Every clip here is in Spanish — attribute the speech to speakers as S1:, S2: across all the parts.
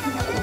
S1: Thank you.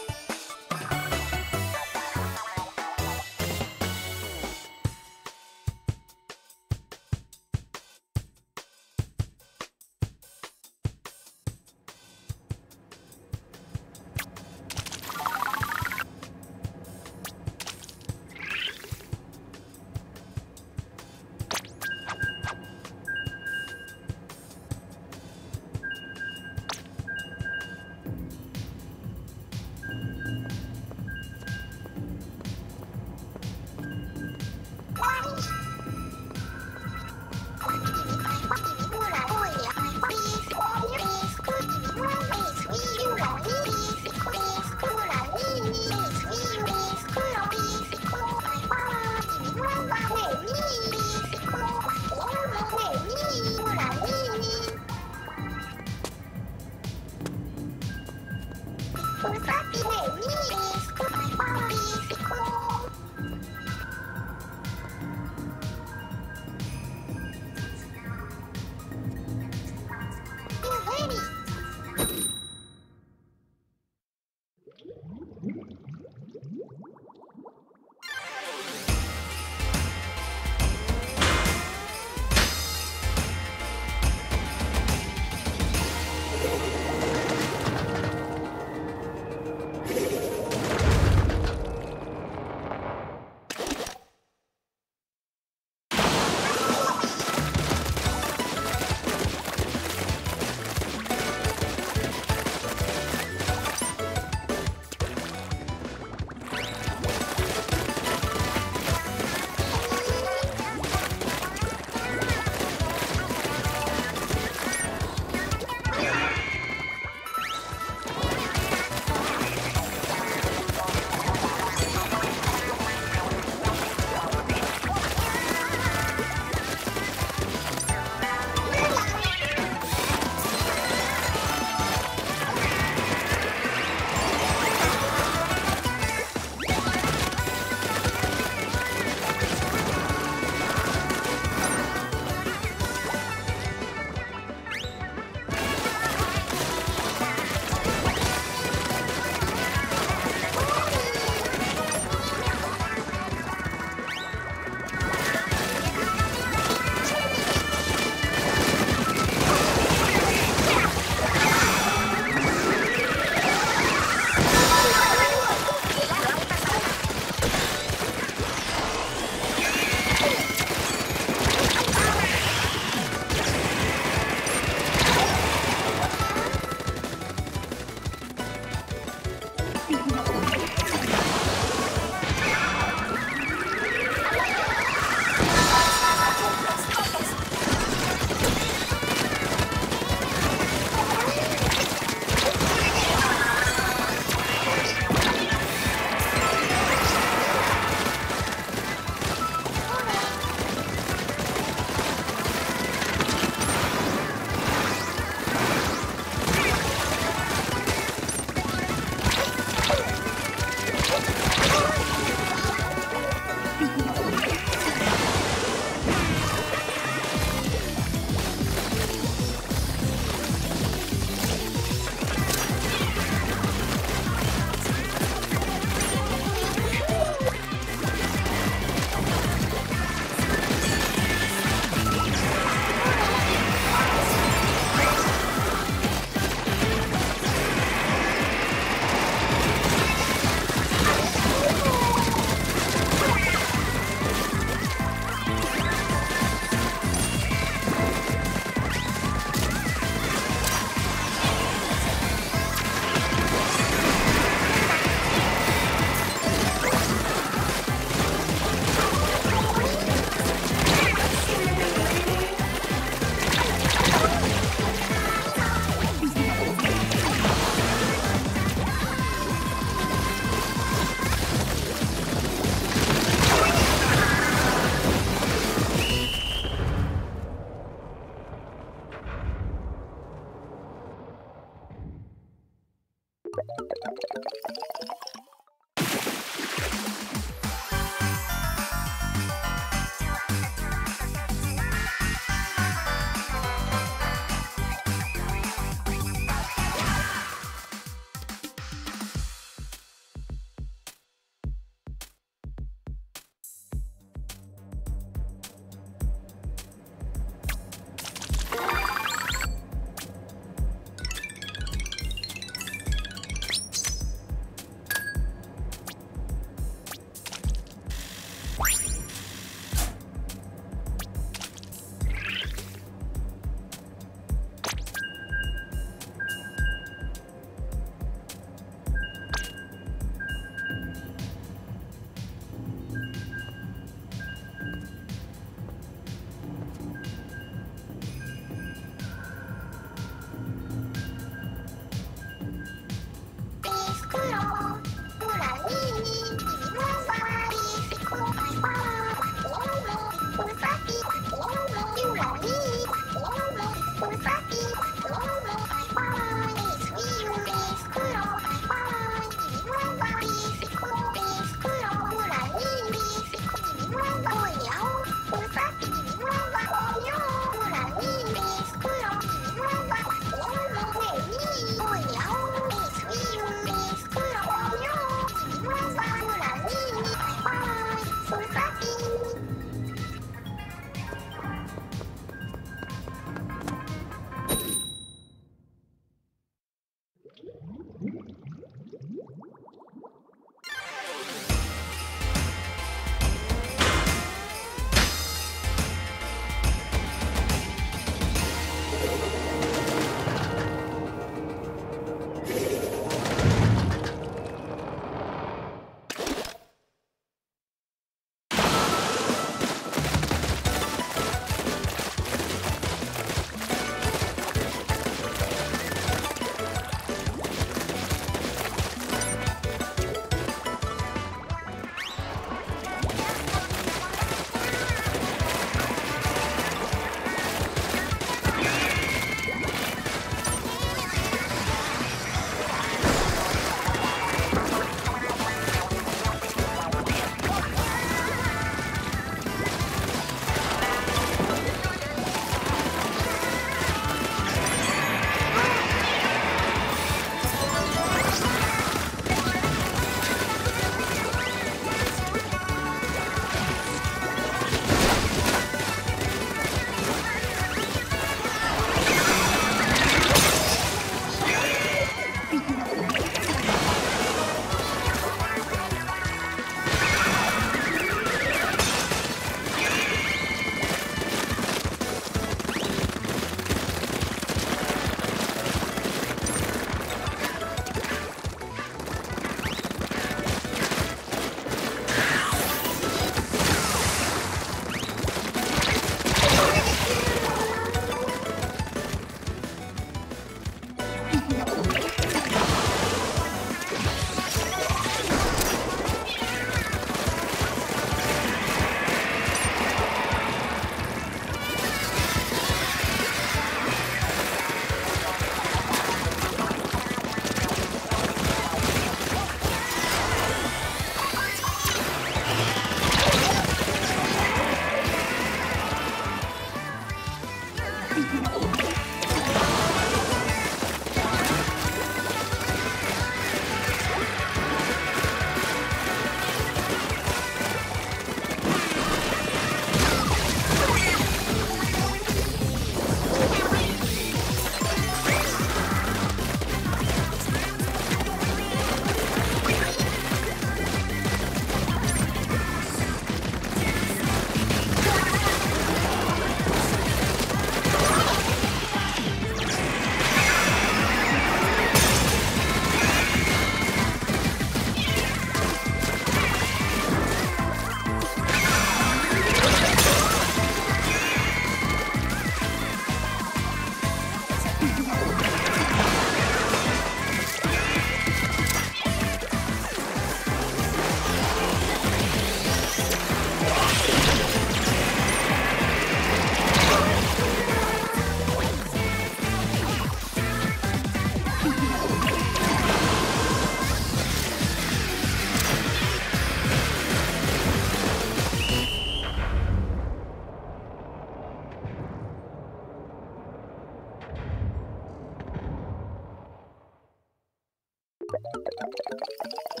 S2: Gracias.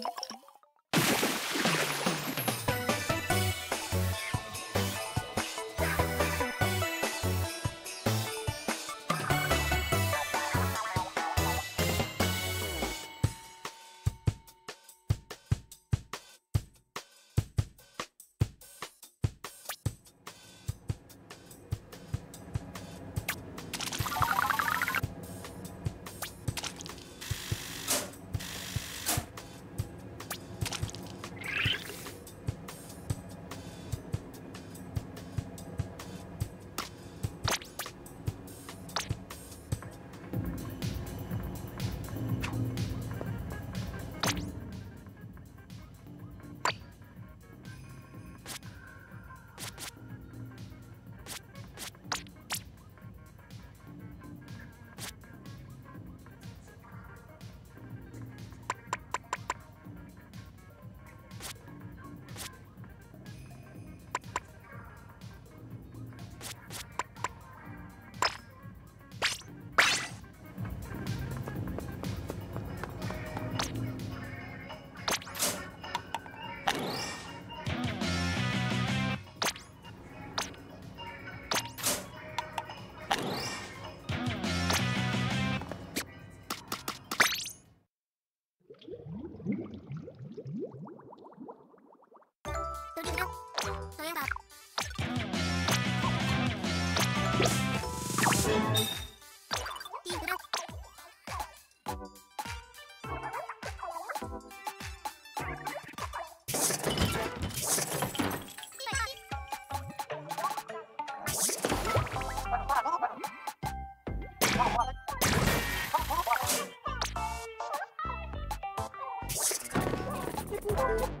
S2: you